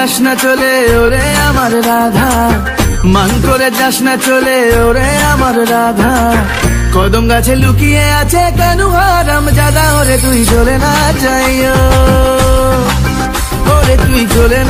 যাস না চলে, ওরে আমার রাধা। মান করে যাস না চলে, ওরে আমার রাধা। কদম গাছে লুকিয়ে আছে কেন হারাম জাদা? ওরে তুই চলে না যাইও। ওরে তুই চলে না